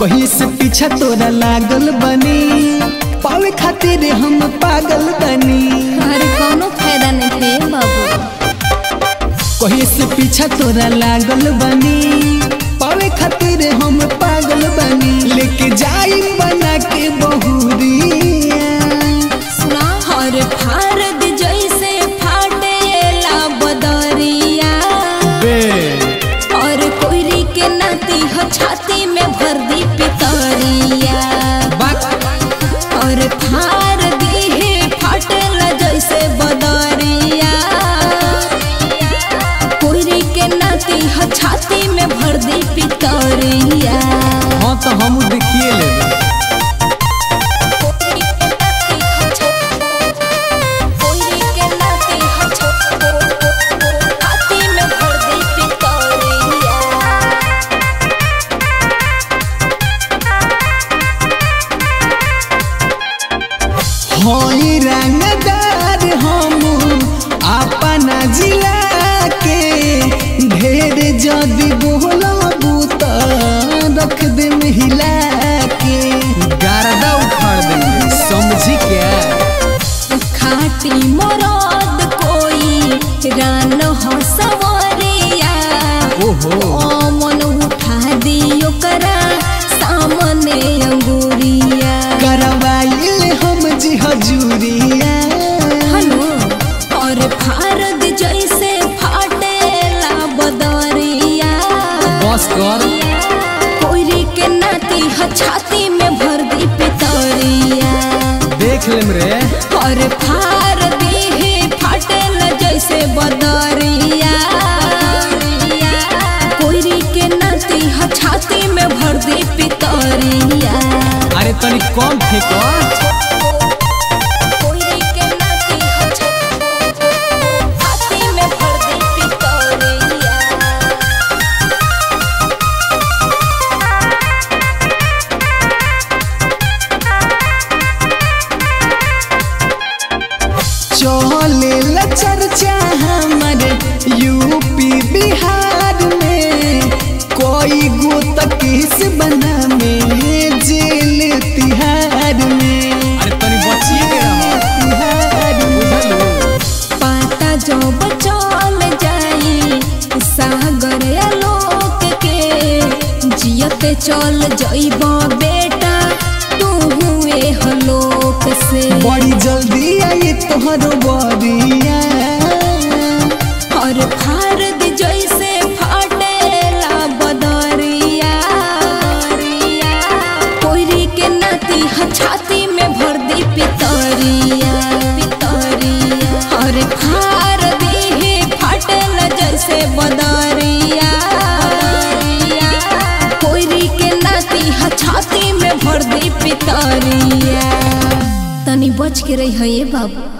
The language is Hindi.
कहीं से पीछा तोरा लागल बनी। पावे खातिर हम पागल बनी। अरे कोनो फ़ायदा नहीं थे बाबू। कहीं से पीछा तोरा लागल बनी। पावे खातिर हम पागल बनी। लेके जाई बना के बहुरिया सुना हर फारद जैसे फाटेला बदरिया। और कोयरी के नाती हो छाती में तो हम देखिए लेबे हई रंगदार हम अपना जिला के ढेर जदि बोलबू त रख दे हिला के गारदा उखाड़ देंगे समझी क्या? खाटी मरद कोई रान हो सवरिया। ओहो। मन उठा दियो करा सामने अंगूरिया। करवाइल हम जी हजूरिया। हनु और फारद जैसे फाटेला बदरिया। बस कर। कोयरी के नाती ह छाती में भर दी पितरिया। देख लेम रे और फार दी है फाटल जैसे बदरिया। कोयरी के नाती छाती में भर दी पितरिया। अरे तनी कम फेंको। चले चर्चा हमर यूपी बिहार में। कोई गो तकीस बना में जेल तिहार में। अरे तनी बचिए के तिहार पाता जो बचल जाई सागर आलोक के। जियते चल जइब बेटा से। बड़ी जल्दी आई तोहर बरिया। और जैसे बदरिया। कोयरी के नाती छाती में भर दी पितरिया। पितरिया और फार दी है फाटेला जैसे बदरिया। कोयरी के नाती छाती में भर दी पितरिया। तनी बच के रही है बाबू